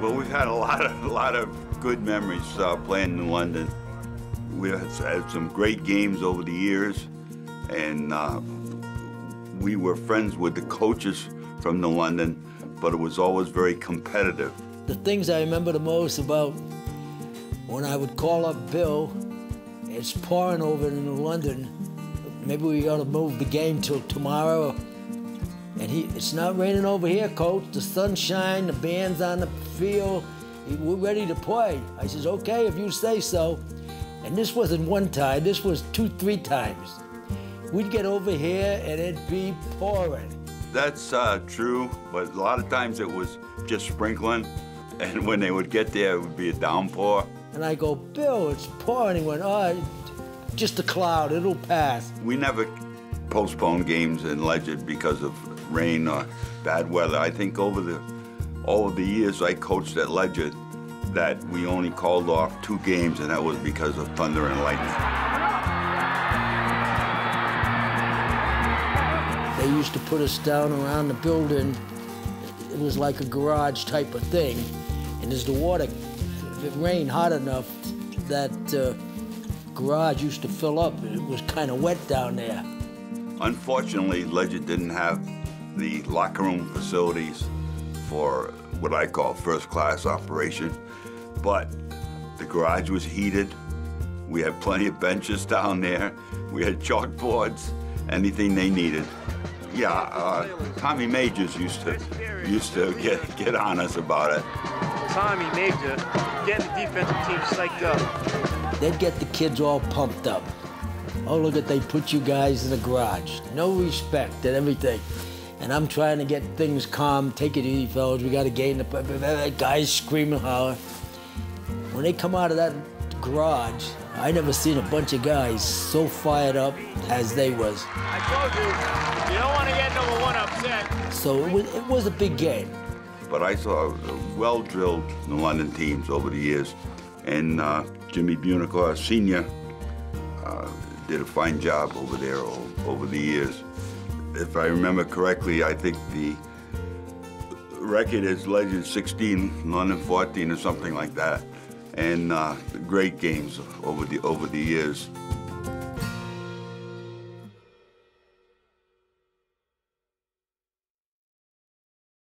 Well, we've had a lot of a lot of good memories uh, playing in London. We have had some great games over the years, and uh, we were friends with the coaches from the London, but it was always very competitive. The things I remember the most about when I would call up Bill, it's pouring over in London. Maybe we ought to move the game till tomorrow. And he, it's not raining over here, coach. The sunshine, the band's on the field. We're ready to play. I says, okay, if you say so. And this wasn't one time, this was two, three times. We'd get over here and it'd be pouring. That's uh, true, but a lot of times it was just sprinkling. And when they would get there, it would be a downpour. And I go, Bill, it's pouring. He went, oh, just a cloud, it'll pass. We never postponed games in Ledyard because of rain or bad weather. I think over the over the years I coached at Ledyard, that we only called off two games, and that was because of thunder and lightning. They used to put us down around the building. It was like a garage type of thing. And as the water, if it rained hot enough, that uh, garage used to fill up. It was kind of wet down there. Unfortunately, Ledyard didn't have the locker room facilities for what I call first class operation, but the garage was heated. We had plenty of benches down there. We had chalkboards, anything they needed. Yeah, uh, Tommy Majors used to used to get get on us about it. Tommy Major getting the defensive team psyched up. They'd get the kids all pumped up. Oh, look at they put you guys in the garage. No respect and everything. And I'm trying to get things calm. Take it easy, fellas. We got to gain the guys screaming, holler. When they come out of that garage, I never seen a bunch of guys so fired up as they was. I told you, you don't want to get number one upset. So it was, it was a big game. But I saw well-drilled New London teams over the years. And uh, Jimmy Buonocore, Sr., uh, did a fine job over there over the years. If I remember correctly, I think the record is Ledyard 16, London 14, or something like that. And uh, great games over the over the years.